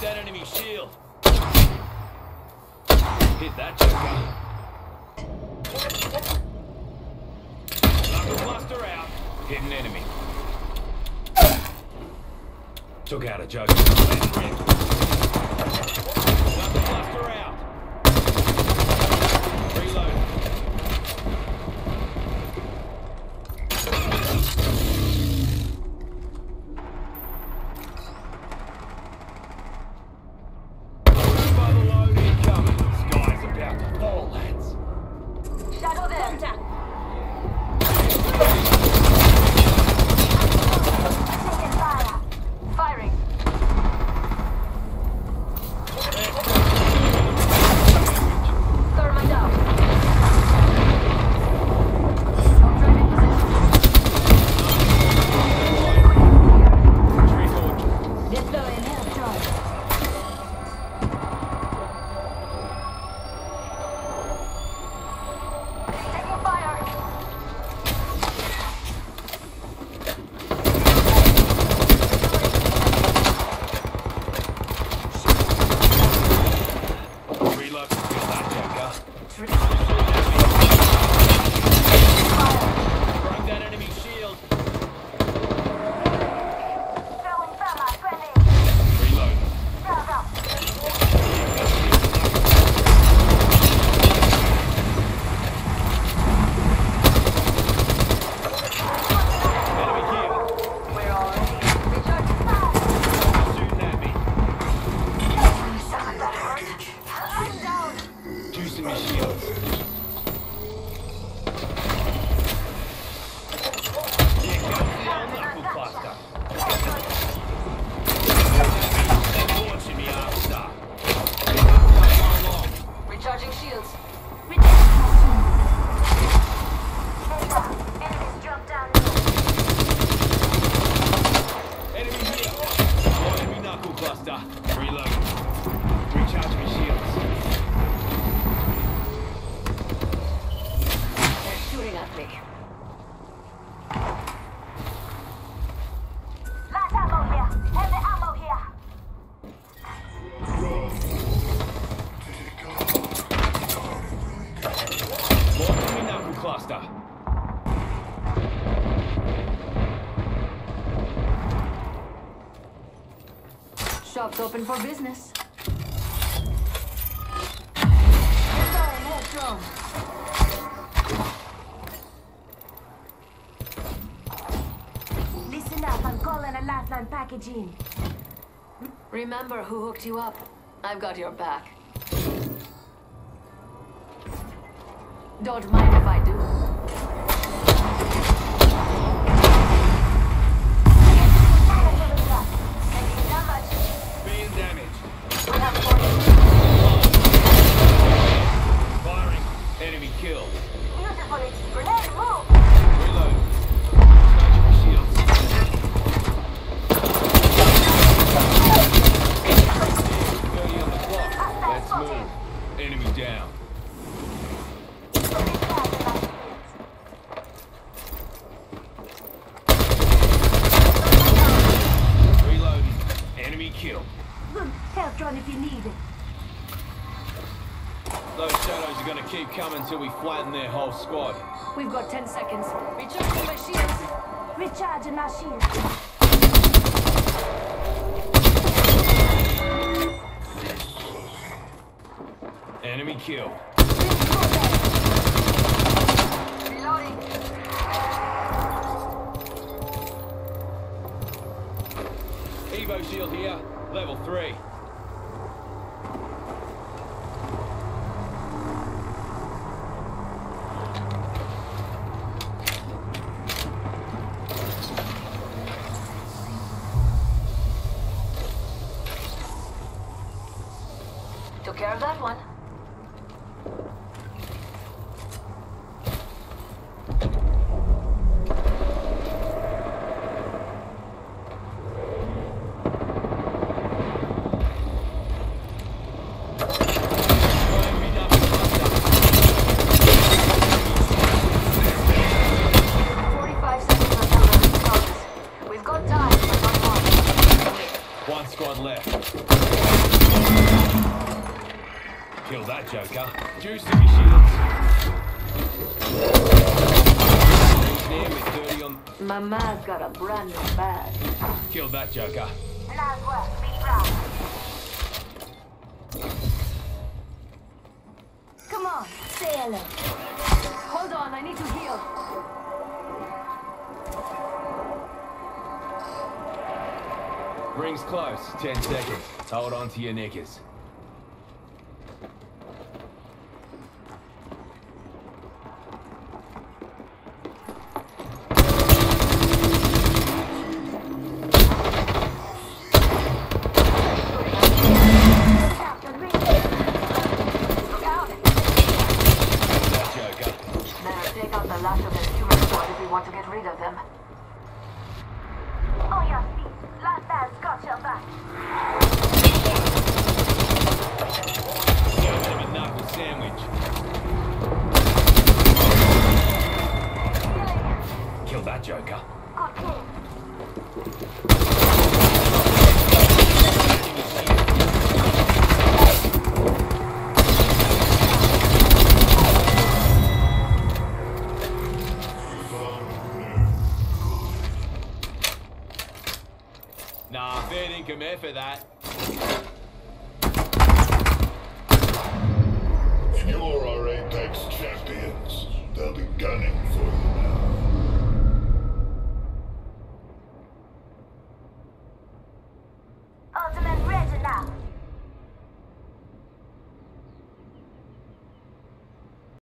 Broke that enemy shield. Hit that joker. Knuckle cluster out. Hit an enemy. Took out a joker. Knuckle cluster out. Knuckle cluster. Shop's open for business. Deploying heal drone. Listen up, I'm calling a lifeline package in. Remember who hooked you up. I've got your back. Don't mind if I Those shadows are gonna keep coming till we flatten their whole squad. We've got 10 seconds. Recharge my shields. Recharge my shields. Enemy killed. Evo shield here, level 3. Care of that one. One squad cluster. Kill that joker. Juice to me shields. Rings near with 30 on. Mama's got a brand new bag. Kill that joker. Nice work. Be proud. Come on, say hello. Hold on, I need to heal. Rings close. 10 seconds. Hold on to your knickers. Captain, ring. Look out. That joker. Better take out the last of their human squad if we want to get rid of them. On your feet. Last man's got your back. Give them a knuckle sandwich. Killing. Kill that joker. Good Nah, fair dinkum here for that. You're our Apex champions. They'll be gunning for.